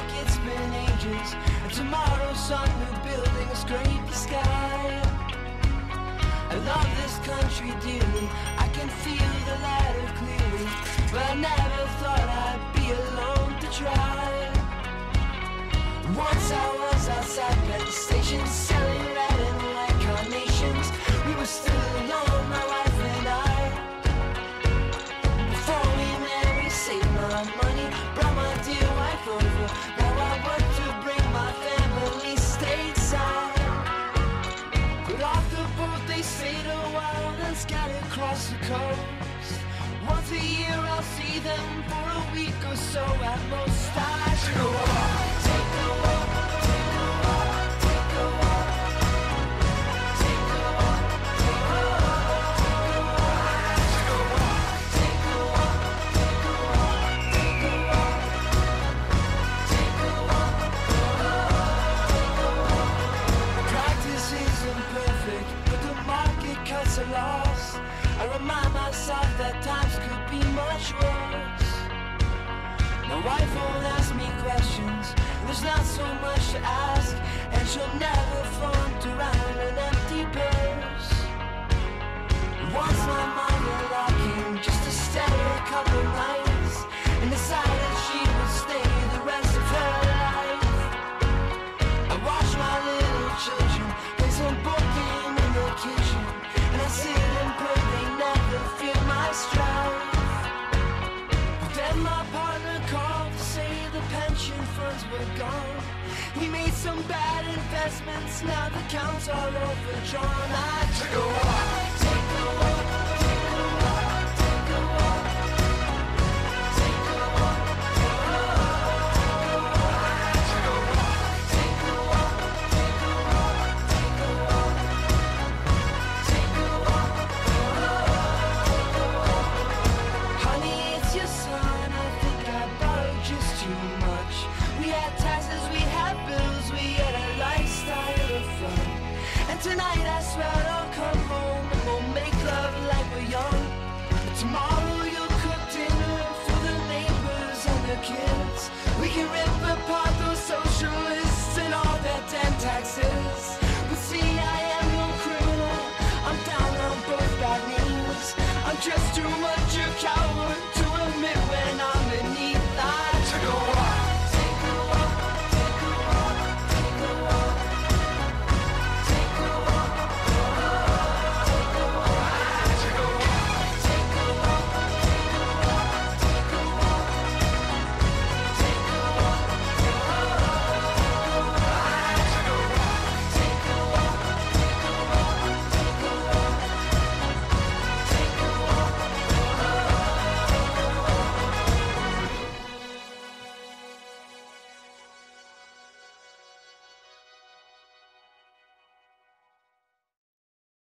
like it's been ages. And tomorrow's sun, new buildings scrape the sky. I love this country dearly. I can feel the ladder clearly. But I never thought I'd be alone to try. Once I was outside the Station coast. Once a year I'll see them for a week or so at most. I should go walk, take a walk, take a walk, take a walk. Take a walk, take a walk, take a walk. Should go walk, take a walk, take a walk, take a walk. Take a walk, take a walk. Practice isn't perfect, but the market cuts a loss. Myself that times could be much worse. My wife won't ask me questions, He made some bad investments, now the accounts are overdrawn. I took a walk, take a walk, take a walk, take a walk. Take a walk, take a walk, take. I a walk, take a walk, take a walk, take a walk. Take a walk, take a walk, take a walk. Honey, it's your son. I think I borrowed just too much. We had taxes, we had bills, we had a lifestyle of fun. And tonight I swear I'll come home and we'll make love like we're young. But tomorrow you'll cook dinner for the neighbors and the kids. We can rip apart those socialists and all their damn taxes. But see, I am no criminal. I'm down on both bad knees. I'm just too much a coward.